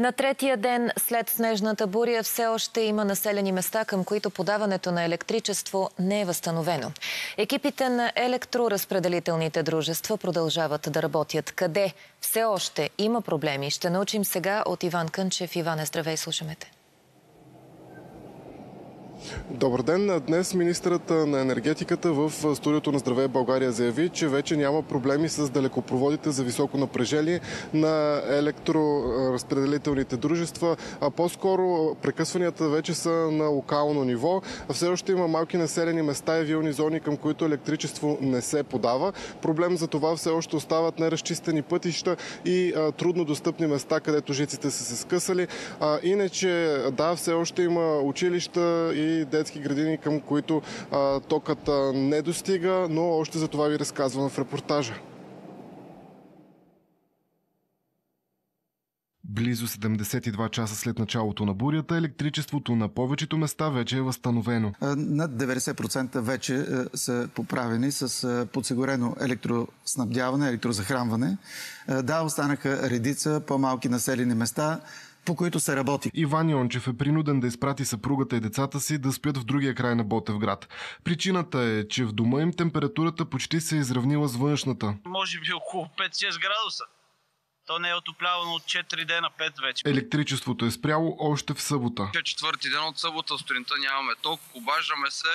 На третия ден след снежната буря все още има населени места, към които подаването на електричество не е възстановено. Екипите на електроразпределителните дружества продължават да работят. Къде все още има проблеми, ще научим сега от Иван Кънчев. Иване, здравей, слушаме те. Добър ден! Днес министърът на енергетиката в студиото на Здраве България заяви, че вече няма проблеми с далекопроводите за високо напрежение на електроразпределителните дружества, а по-скоро прекъсванията вече са на локално ниво. Все още има малки населени места и вилни зони, към които електричество не се подава. Проблем за това все още остават неразчистени пътища и трудно достъпни места, където жиците са се скъсали. Иначе, да, все още има училища и детски градини, към които а, токът а, не достига, но още за това ви разказвам в репортажа. Близо 72 часа след началото на бурята, електричеството на повечето места вече е възстановено. Над 90% вече са поправени с подсигурено електроснабдяване, електрозахранване. Да, останаха редица по-малки населени места, по които се работи. Иван Йончев е принуден да изпрати съпругата и децата си да спят в другия край на Ботевград. Причината е, че в дома им температурата почти се е изравнила с външната. Може би около 5-6 градуса. То не е отоплявано от 4 дена, 5 вече. Електричеството е спряло още в събота. Четвърти ден от събота сутринта нямаме ток, обаждаме се.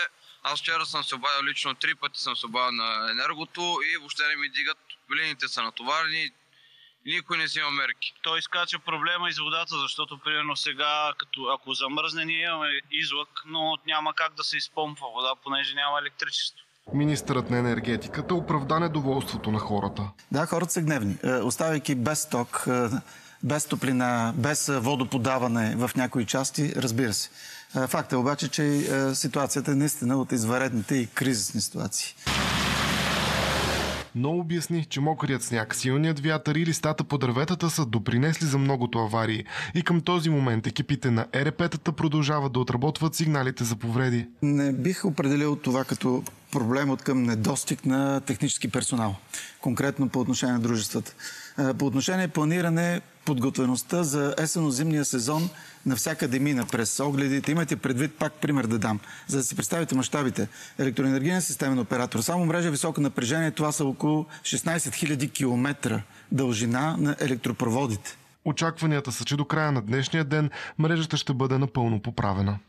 Аз вчера съм се обадил лично три пъти съм се обадил на енергото и въобще не ми дигат. Линиите са натоварени, никой не взима мерки. Той изкача проблема из водата, защото примерно сега, като ако замръзне, ние имаме излък, но няма как да се изпомпва вода, понеже няма електричество. Министърът на енергетиката оправда недоволството на хората. Да, хората са гневни. Е, оставяйки без ток, е, без топлина, без водоподаване в някои части, разбира се. Е, факт е обаче, че ситуацията е наистина от изваредните и кризисни ситуации но обясни, че мокрият сняг, силният вятър и листата по дърветата са допринесли за многото аварии. И към този момент екипите на ЕРП-тата продължават да отработват сигналите за повреди. Не бих определил това като проблем от към недостиг на технически персонал, конкретно по отношение на дружествата. Е, по отношение планиране, подготвеността за есенно-зимния сезон навсякъде мина през огледите. Имайте предвид, пак пример да дам, за да си представите мащабите. Електроенергиен системен оператор. Само мрежа високо напрежение, това са около 16 000 км дължина на електропроводите. Очакванията са, че до края на днешния ден мрежата ще бъде напълно поправена.